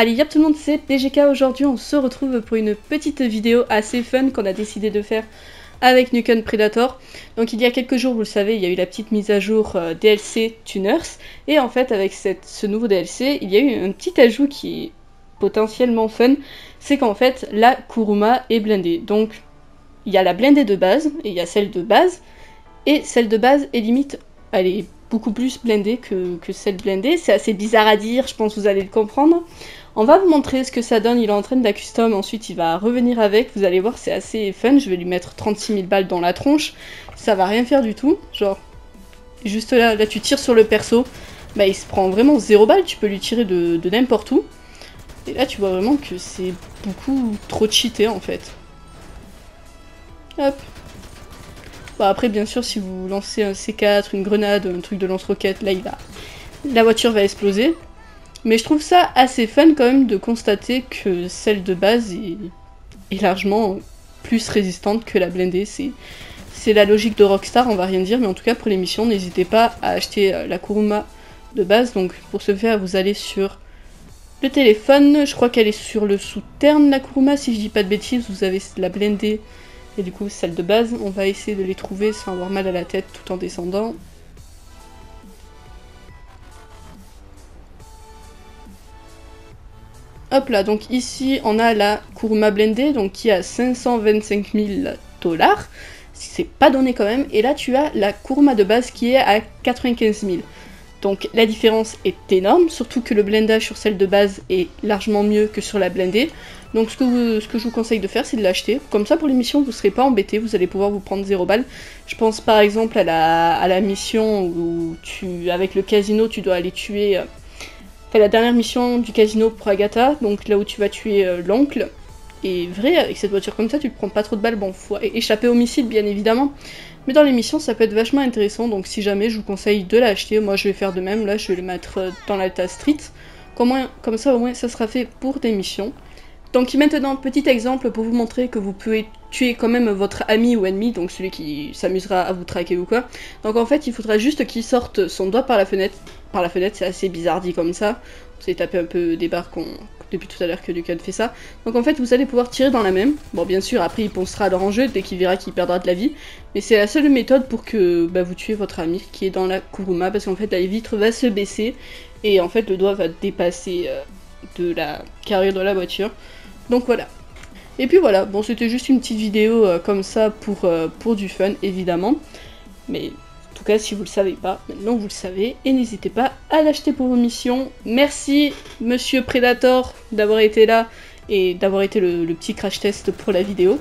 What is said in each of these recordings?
Allez, y'a tout le monde, c'est PGK. Aujourd'hui, on se retrouve pour une petite vidéo assez fun qu'on a décidé de faire avec Nuken Predator. Donc il y a quelques jours, vous le savez, il y a eu la petite mise à jour euh, DLC Tuners. Et en fait, avec ce nouveau DLC, il y a eu un petit ajout qui est potentiellement fun. C'est qu'en fait, la Kuruma est blindée. Donc, il y a la blindée de base, et il y a celle de base. Et celle de base est limite, elle est beaucoup plus blindée que, que celle blindée. C'est assez bizarre à dire, je pense que vous allez le comprendre. On va vous montrer ce que ça donne, il est en train de la custom, ensuite il va revenir avec, vous allez voir c'est assez fun, je vais lui mettre 36 000 balles dans la tronche, ça va rien faire du tout, genre, juste là, là tu tires sur le perso, bah il se prend vraiment 0 balles, tu peux lui tirer de, de n'importe où, et là tu vois vraiment que c'est beaucoup trop cheaté en fait. Hop. Bon après bien sûr si vous lancez un C4, une grenade, un truc de lance-roquette, là il va... La voiture va exploser, mais je trouve ça assez fun quand même de constater que celle de base est, largement plus résistante que la blindée. C'est la logique de Rockstar, on va rien dire, mais en tout cas pour l'émission, n'hésitez pas à acheter euh, la Kuruma de base. Donc pour ce faire, vous allez sur le téléphone, je crois qu'elle est sur le sous-terne la Kuruma, si je dis pas de bêtises, vous avez la blindée et du coup celle de base. On va essayer de les trouver sans avoir mal à la tête tout en descendant. Hop là, donc ici on a la Kuruma Blendée, donc qui a 525 000 dollars. C'est pas donné quand même. Et là tu as la Kuruma de base qui est à 95 000. Donc la différence est énorme, surtout que le blendage sur celle de base est largement mieux que sur la blendée. Donc ce que, je vous conseille de faire, c'est de l'acheter. Comme ça, pour l'émission, vous ne serez pas embêté, vous allez pouvoir vous prendre 0 balles. Je pense par exemple à la, mission où tu, avec le casino, tu dois aller tuer euh, fait la dernière mission du casino pour Agatha, donc là où tu vas tuer euh, l'oncle. Et vrai, avec cette voiture comme ça, tu te prends pas trop de balles. Bon, faut échapper au missile, bien évidemment. Mais dans les missions, ça peut être vachement intéressant. Donc si jamais, je vous conseille de l'acheter. Moi, je vais faire de même. Là, je vais le mettre euh, dans l'Alta Street. Comme, ça, au moins, ça sera fait pour des missions. Donc maintenant, petit exemple pour vous montrer que vous pouvez tuer quand même votre ami ou ennemi, donc celui qui s'amusera à vous traquer ou quoi. Donc en fait, il faudra juste qu'il sorte son doigt par la fenêtre. Par la fenêtre, c'est assez bizarre dit comme ça. Allez taper un peu des barres depuis tout à l'heure que Lucan fait ça. Donc en fait, vous allez pouvoir tirer dans la même. Bon, bien sûr, après, il pensera à leur enjeu dès qu'il verra qu'il perdra de la vie. Mais c'est la seule méthode pour que bah, vous tuez votre ami qui est dans la Kuruma, parce qu'en fait, la vitre va se baisser et en fait, le doigt va dépasser euh, de la carrière de la voiture. Donc voilà. Et puis voilà, bon c'était juste une petite vidéo euh, comme ça euh, pour du fun évidemment. Mais en tout cas si vous le savez pas, maintenant vous le savez. Et n'hésitez pas à l'acheter pour vos missions. Merci monsieur Predator d'avoir été là et d'avoir été le, le, petit crash test pour la vidéo.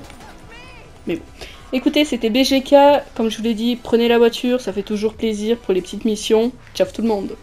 Mais bon. Écoutez, c'était BGK, comme je vous l'ai dit, prenez la voiture, ça fait toujours plaisir pour les petites missions. Ciao tout le monde